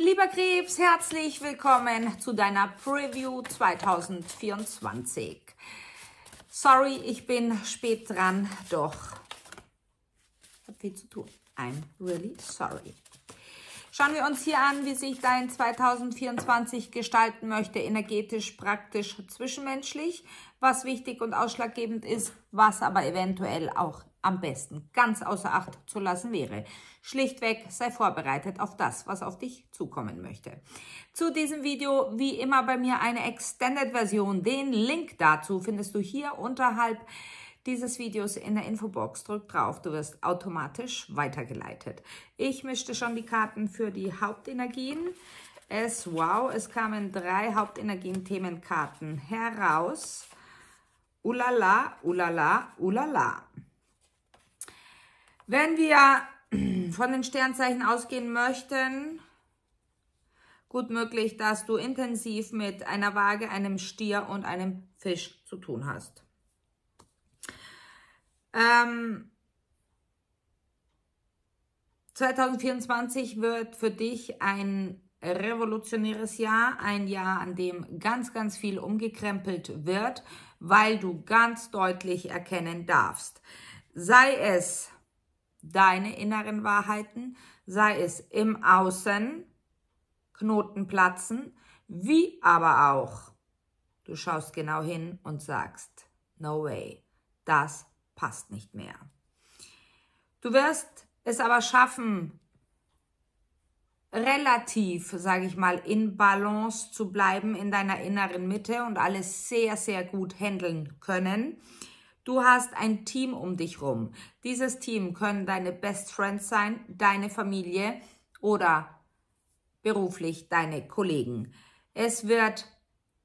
Lieber Krebs, herzlich willkommen zu deiner Preview 2024. Sorry, ich bin spät dran, doch ich habe viel zu tun. I'm really sorry. Schauen wir uns hier an, wie sich dein 2024 gestalten möchte, energetisch, praktisch, zwischenmenschlich, was wichtig und ausschlaggebend ist, was aber eventuell auch am besten ganz außer Acht zu lassen wäre. Schlichtweg sei vorbereitet auf das, was auf dich zukommen möchte. Zu diesem Video wie immer bei mir eine Extended-Version. Den Link dazu findest du hier unterhalb dieses Videos in der Infobox. Drück drauf, du wirst automatisch weitergeleitet. Ich mischte schon die Karten für die Hauptenergien. Es, wow, es kamen drei Hauptenergien-Themenkarten heraus. Ulala, ulala, ulala. Wenn wir von den Sternzeichen ausgehen möchten, gut möglich, dass du intensiv mit einer Waage, einem Stier und einem Fisch zu tun hast. Ähm, 2024 wird für dich ein revolutionäres Jahr, ein Jahr, an dem ganz, ganz viel umgekrempelt wird, weil du ganz deutlich erkennen darfst. Sei es deine inneren Wahrheiten, sei es im Außen, Knoten platzen, wie aber auch du schaust genau hin und sagst, no way, das passt nicht mehr. Du wirst es aber schaffen, relativ, sage ich mal, in Balance zu bleiben in deiner inneren Mitte und alles sehr, sehr gut handeln können. Du hast ein Team um dich rum. Dieses Team können deine Best Friends sein, deine Familie oder beruflich deine Kollegen. Es wird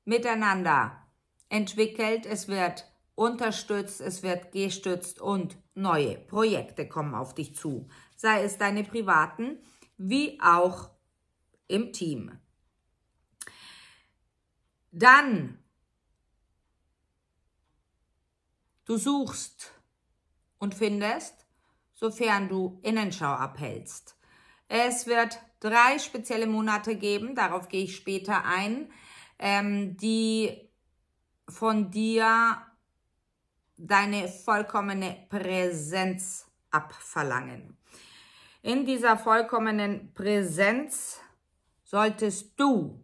miteinander entwickelt, es wird unterstützt, es wird gestützt und neue Projekte kommen auf dich zu, sei es deine privaten wie auch im Team. Dann, du suchst und findest, sofern du Innenschau abhältst. Es wird drei spezielle Monate geben, darauf gehe ich später ein, ähm, die von dir deine vollkommene Präsenz abverlangen. In dieser vollkommenen Präsenz solltest du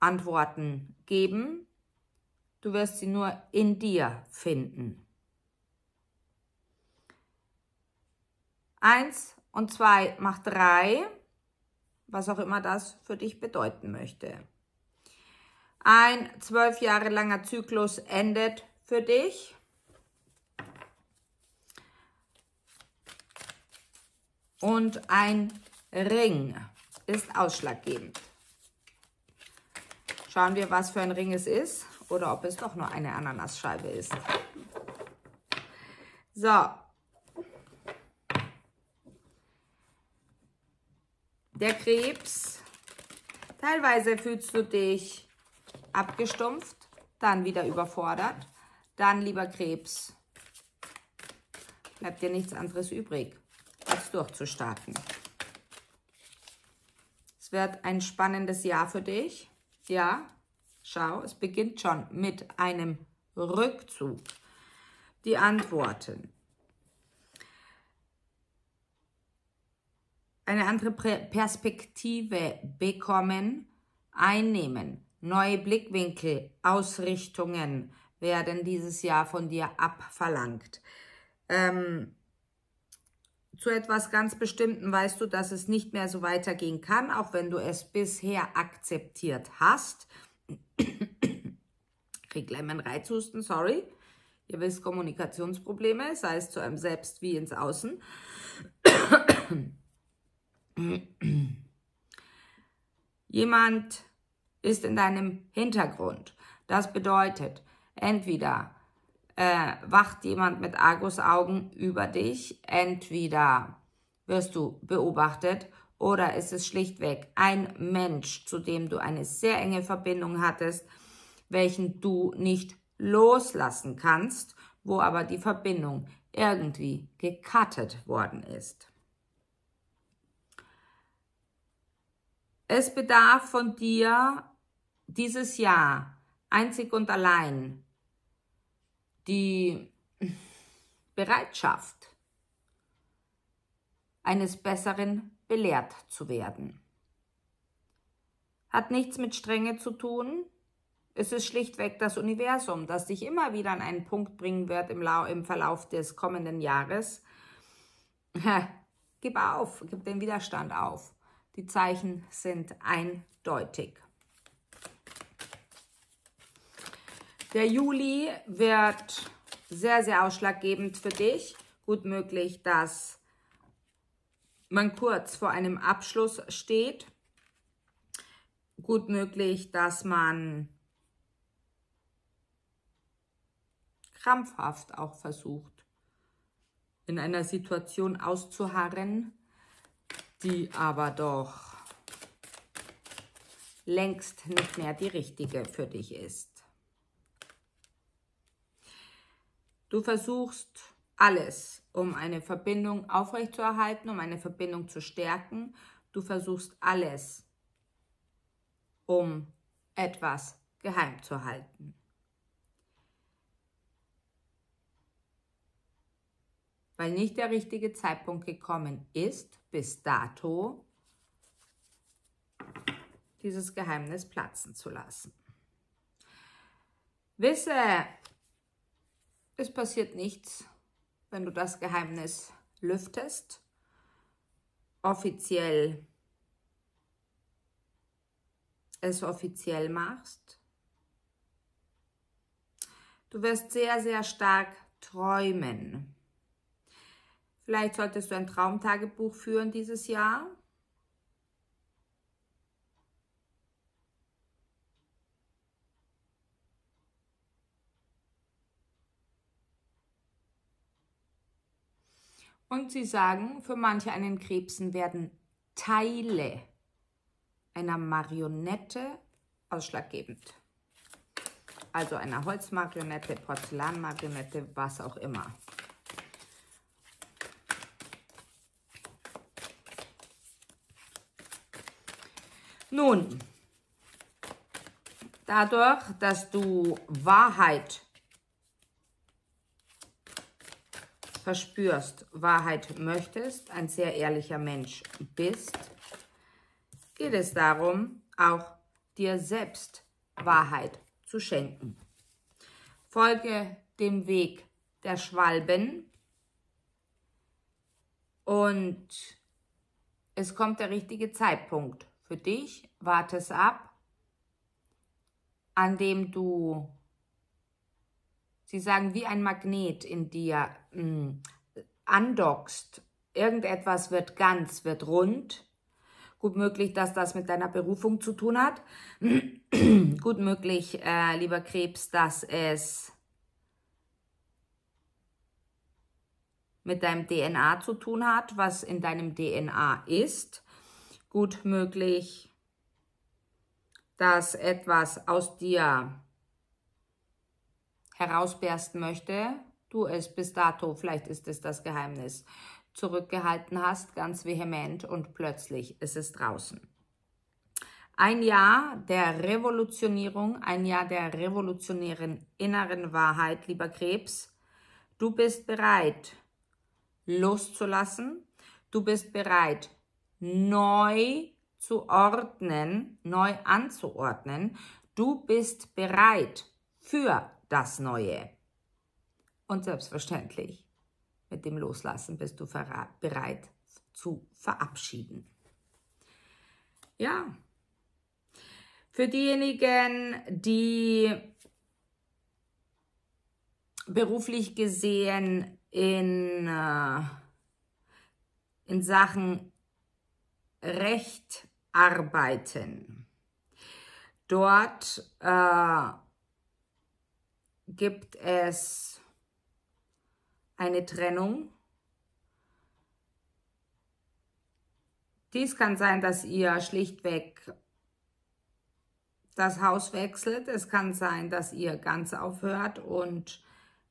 Antworten geben. Du wirst sie nur in dir finden. Eins und zwei macht drei, was auch immer das für dich bedeuten möchte. Ein zwölf Jahre langer Zyklus endet für dich. Und ein Ring ist ausschlaggebend. Schauen wir, was für ein Ring es ist oder ob es doch nur eine Ananasscheibe ist. So. Der Krebs. Teilweise fühlst du dich abgestumpft, dann wieder überfordert. Dann, lieber Krebs, bleibt dir nichts anderes übrig, als durchzustarten. Es wird ein spannendes Jahr für dich. Ja, schau, es beginnt schon mit einem Rückzug. Die Antworten. Eine andere Perspektive bekommen, einnehmen, neue Blickwinkel, Ausrichtungen, werden dieses Jahr von dir abverlangt. Ähm, zu etwas ganz Bestimmten weißt du, dass es nicht mehr so weitergehen kann, auch wenn du es bisher akzeptiert hast. Krieg gleich meinen Reizhusten, sorry. Ihr wisst, Kommunikationsprobleme, sei es zu einem selbst wie ins Außen. Jemand ist in deinem Hintergrund. Das bedeutet, Entweder äh, wacht jemand mit Argusaugen über dich, entweder wirst du beobachtet oder ist es schlichtweg ein Mensch, zu dem du eine sehr enge Verbindung hattest, welchen du nicht loslassen kannst, wo aber die Verbindung irgendwie gekattet worden ist. Es bedarf von dir dieses Jahr einzig und allein die Bereitschaft, eines Besseren belehrt zu werden. Hat nichts mit Strenge zu tun. Es ist schlichtweg das Universum, das dich immer wieder an einen Punkt bringen wird im, Lau im Verlauf des kommenden Jahres. gib auf, gib den Widerstand auf. Die Zeichen sind eindeutig. Der Juli wird sehr, sehr ausschlaggebend für dich. Gut möglich, dass man kurz vor einem Abschluss steht. Gut möglich, dass man krampfhaft auch versucht, in einer Situation auszuharren, die aber doch längst nicht mehr die richtige für dich ist. Du versuchst alles, um eine Verbindung aufrechtzuerhalten, um eine Verbindung zu stärken. Du versuchst alles, um etwas geheim zu halten. Weil nicht der richtige Zeitpunkt gekommen ist, bis dato dieses Geheimnis platzen zu lassen. Wisse, es passiert nichts, wenn du das Geheimnis lüftest, offiziell es offiziell machst. Du wirst sehr, sehr stark träumen. Vielleicht solltest du ein Traumtagebuch führen dieses Jahr. Und sie sagen, für manche einen Krebsen werden Teile einer Marionette ausschlaggebend. Also einer Holzmarionette, Porzellanmarionette, was auch immer. Nun, dadurch, dass du Wahrheit verspürst, Wahrheit möchtest, ein sehr ehrlicher Mensch bist, geht es darum, auch dir selbst Wahrheit zu schenken. Folge dem Weg der Schwalben und es kommt der richtige Zeitpunkt für dich. Warte es ab, an dem du sie sagen, wie ein Magnet in dir mh, mm, andockst. Irgendetwas wird ganz, wird rund. Gut möglich, dass das mit deiner Berufung zu tun hat. Gut möglich, äh, lieber Krebs, dass es mit deinem DNA zu tun hat, was in deinem DNA ist. Gut möglich, dass etwas aus dir herausbersten möchte, du es bis dato, vielleicht ist es das Geheimnis, zurückgehalten hast, ganz vehement und plötzlich ist es draußen. Ein Jahr der Revolutionierung, ein Jahr der revolutionären inneren Wahrheit, lieber Krebs. Du bist bereit, loszulassen. Du bist bereit, neu zu ordnen, neu anzuordnen. Du bist bereit für das Neue. Und selbstverständlich, mit dem Loslassen bist du bereit zu verabschieden. Ja, für diejenigen, die beruflich gesehen in, äh, in Sachen Recht arbeiten, dort äh, gibt es eine Trennung. Dies kann sein, dass ihr schlichtweg das Haus wechselt. Es kann sein, dass ihr ganz aufhört und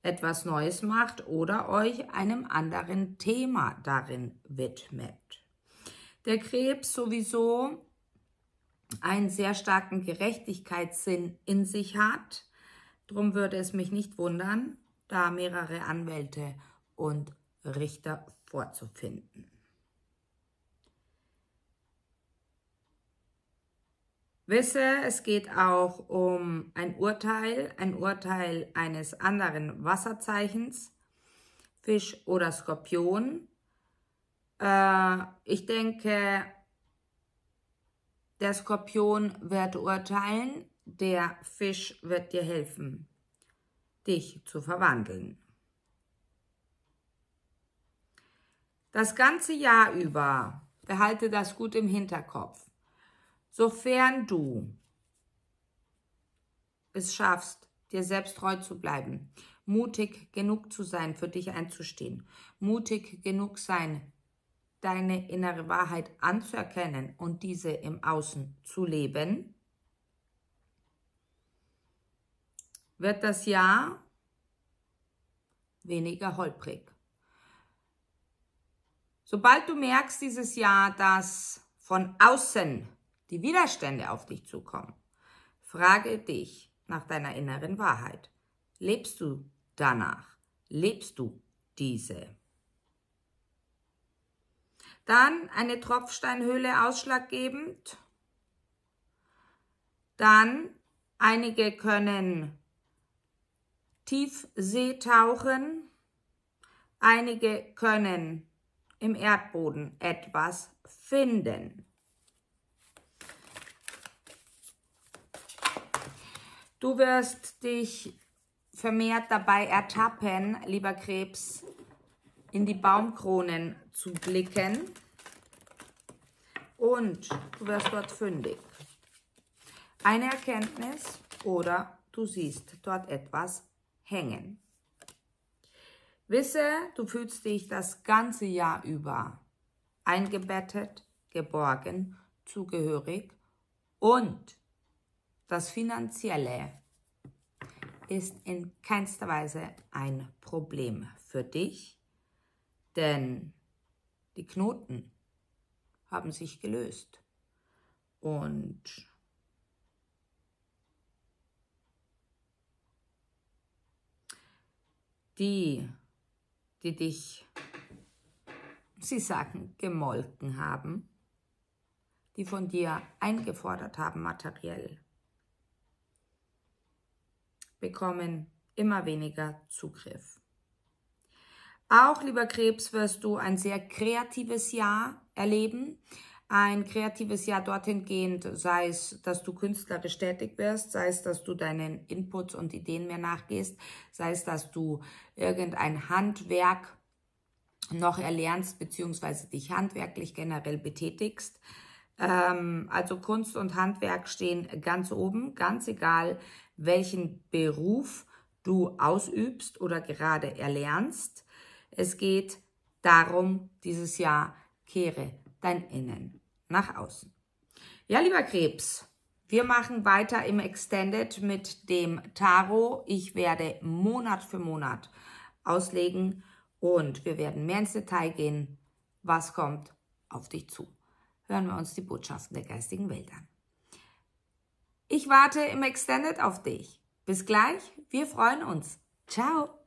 etwas Neues macht oder euch einem anderen Thema darin widmet. Der Krebs sowieso einen sehr starken Gerechtigkeitssinn in sich hat. Drum würde es mich nicht wundern, da mehrere Anwälte und Richter vorzufinden. Wisse, es geht auch um ein Urteil, ein Urteil eines anderen Wasserzeichens, Fisch oder Skorpion. Äh, ich denke, der Skorpion wird urteilen, der Fisch wird dir helfen, dich zu verwandeln. Das ganze Jahr über, behalte das gut im Hinterkopf, sofern du es schaffst, dir selbst treu zu bleiben, mutig genug zu sein, für dich einzustehen, mutig genug sein, deine innere Wahrheit anzuerkennen und diese im Außen zu leben, wird das Jahr weniger holprig. Sobald du merkst dieses Jahr, dass von außen die Widerstände auf dich zukommen, frage dich nach deiner inneren Wahrheit. Lebst du danach? Lebst du diese? Dann eine Tropfsteinhöhle ausschlaggebend. Dann einige können Tiefsee tauchen. Einige können im Erdboden etwas finden. Du wirst dich vermehrt dabei ertappen, lieber Krebs, in die Baumkronen zu blicken und du wirst dort fündig. Eine Erkenntnis oder du siehst dort etwas hängen. Wisse, du fühlst dich das ganze Jahr über eingebettet, geborgen, zugehörig und das Finanzielle ist in keinster Weise ein Problem für dich denn die Knoten haben sich gelöst. Und die, die dich, sie sagen, gemolken haben, die von dir eingefordert haben materiell, bekommen immer weniger Zugriff. Auch, lieber Krebs, wirst du ein sehr kreatives Jahr erleben. Ein kreatives Jahr dorthin gehend, sei es, dass du künstlerisch tätig wirst, sei es, dass du deinen Inputs und Ideen mehr nachgehst, sei es, dass du irgendein Handwerk noch erlernst, beziehungsweise dich handwerklich generell betätigst. Ähm, also Kunst und Handwerk stehen ganz oben, ganz egal, welchen Beruf du ausübst oder gerade erlernst. Es geht darum, dieses Jahr kehre dein Innen nach außen. Ja, lieber Krebs, wir machen weiter im Extended mit dem Tarot. Ich werde Monat für Monat auslegen und wir werden mehr ins Detail gehen. Was kommt auf dich zu? Hören wir uns die Botschaften der geistigen Welt an. Ich warte im Extended auf dich. Bis gleich, wir freuen uns. Ciao.